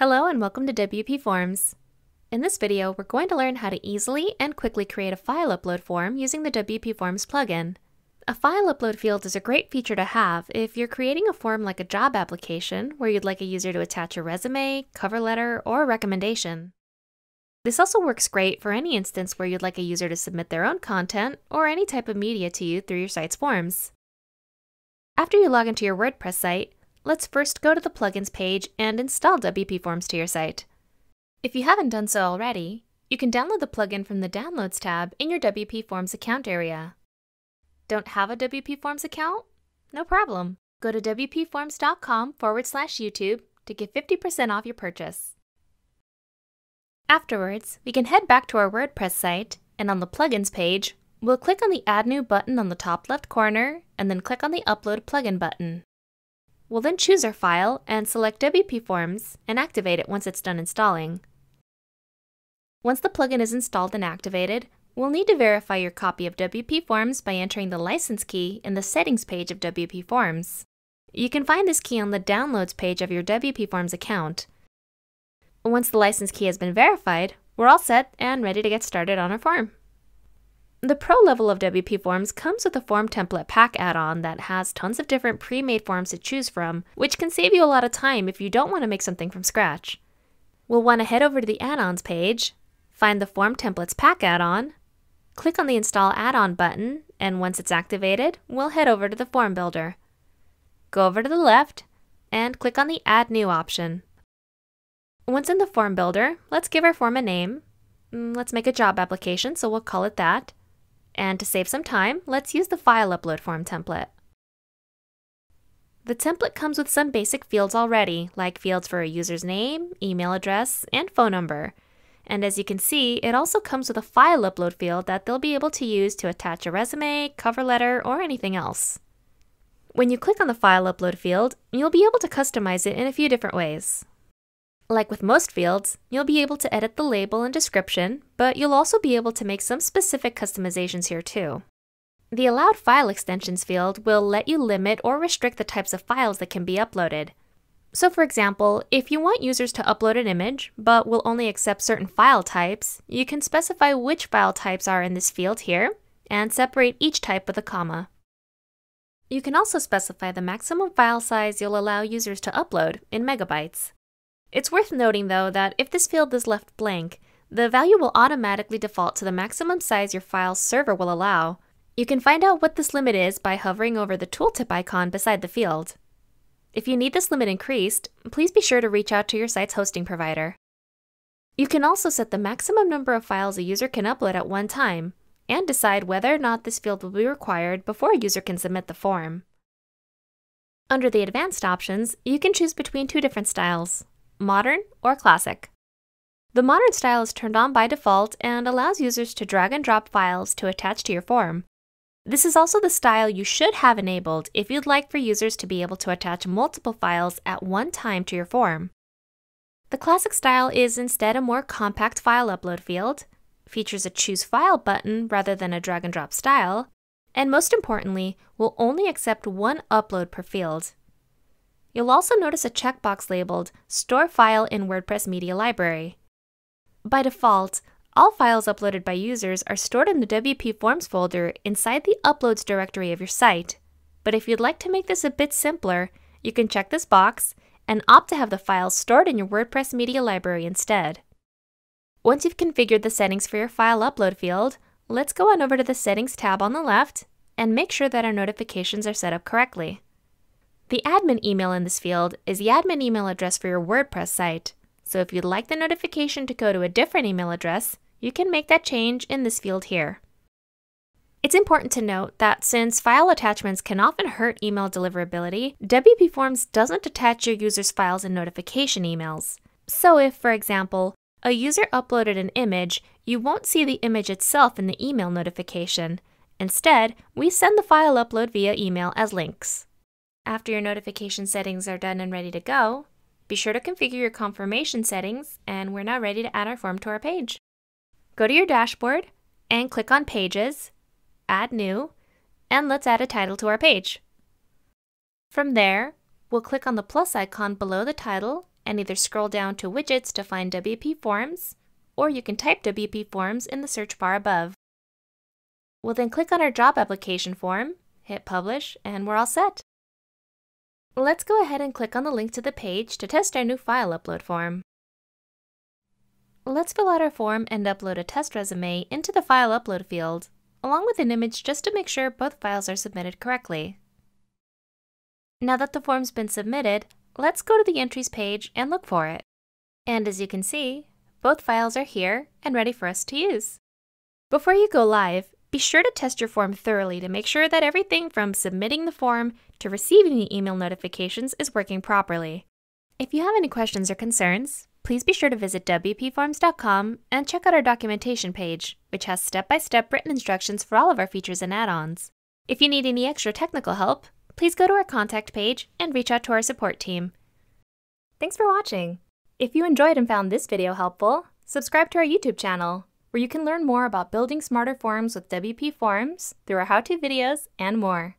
Hello and welcome to WP Forms. In this video, we're going to learn how to easily and quickly create a file upload form using the WP Forms plugin. A file upload field is a great feature to have if you're creating a form like a job application where you'd like a user to attach a resume, cover letter, or a recommendation. This also works great for any instance where you'd like a user to submit their own content or any type of media to you through your site's forms. After you log into your WordPress site, let's first go to the plugins page and install WP Forms to your site. If you haven't done so already, you can download the plugin from the Downloads tab in your WP Forms account area. Don't have a WP Forms account? No problem. Go to wpforms.com forward slash YouTube to get 50% off your purchase. Afterwards, we can head back to our WordPress site, and on the Plugins page, we'll click on the Add New button on the top left corner, and then click on the Upload Plugin button. We'll then choose our file and select WP Forms and activate it once it's done installing. Once the plugin is installed and activated, we'll need to verify your copy of WP Forms by entering the license key in the settings page of WP Forms. You can find this key on the downloads page of your WP Forms account. Once the license key has been verified, we're all set and ready to get started on our form. The Pro level of WP Forms comes with a Form Template Pack add-on that has tons of different pre-made forms to choose from, which can save you a lot of time if you don't want to make something from scratch. We'll want to head over to the add-ons page, find the Form Templates Pack add-on, click on the Install Add-on button, and once it's activated, we'll head over to the Form Builder. Go over to the left, and click on the Add New option. Once in the Form Builder, let's give our form a name. Mm, let's make a job application, so we'll call it that. And to save some time, let's use the file upload form template. The template comes with some basic fields already, like fields for a user's name, email address, and phone number. And as you can see, it also comes with a file upload field that they'll be able to use to attach a resume, cover letter, or anything else. When you click on the file upload field, you'll be able to customize it in a few different ways. Like with most fields, you'll be able to edit the label and description, but you'll also be able to make some specific customizations here too. The Allowed File Extensions field will let you limit or restrict the types of files that can be uploaded. So for example, if you want users to upload an image, but will only accept certain file types, you can specify which file types are in this field here, and separate each type with a comma. You can also specify the maximum file size you'll allow users to upload in megabytes. It's worth noting though that if this field is left blank, the value will automatically default to the maximum size your file's server will allow. You can find out what this limit is by hovering over the tooltip icon beside the field. If you need this limit increased, please be sure to reach out to your site's hosting provider. You can also set the maximum number of files a user can upload at one time, and decide whether or not this field will be required before a user can submit the form. Under the advanced options, you can choose between two different styles modern, or classic. The modern style is turned on by default and allows users to drag and drop files to attach to your form. This is also the style you should have enabled if you'd like for users to be able to attach multiple files at one time to your form. The classic style is instead a more compact file upload field, features a choose file button rather than a drag and drop style, and most importantly, will only accept one upload per field. You'll also notice a checkbox labeled Store File in WordPress Media Library. By default, all files uploaded by users are stored in the WP Forms folder inside the Uploads directory of your site. But if you'd like to make this a bit simpler, you can check this box and opt to have the files stored in your WordPress Media Library instead. Once you've configured the settings for your file upload field, let's go on over to the Settings tab on the left and make sure that our notifications are set up correctly. The admin email in this field is the admin email address for your WordPress site. So if you'd like the notification to go to a different email address, you can make that change in this field here. It's important to note that since file attachments can often hurt email deliverability, WP Forms doesn't attach your user's files in notification emails. So if, for example, a user uploaded an image, you won't see the image itself in the email notification. Instead, we send the file upload via email as links. After your notification settings are done and ready to go, be sure to configure your confirmation settings and we're now ready to add our form to our page. Go to your dashboard and click on Pages, Add New, and let's add a title to our page. From there, we'll click on the plus icon below the title and either scroll down to Widgets to find WP Forms, or you can type WP Forms in the search bar above. We'll then click on our job application form, hit Publish, and we're all set. Let's go ahead and click on the link to the page to test our new file upload form. Let's fill out our form and upload a test resume into the file upload field, along with an image just to make sure both files are submitted correctly. Now that the form's been submitted, let's go to the entries page and look for it. And as you can see, both files are here and ready for us to use. Before you go live, be sure to test your form thoroughly to make sure that everything from submitting the form to receiving the email notifications is working properly. If you have any questions or concerns, please be sure to visit WPForms.com and check out our documentation page, which has step by step written instructions for all of our features and add ons. If you need any extra technical help, please go to our contact page and reach out to our support team. Thanks for watching! If you enjoyed and found this video helpful, subscribe to our YouTube channel where you can learn more about building smarter forms with WP Forms through our how-to videos and more.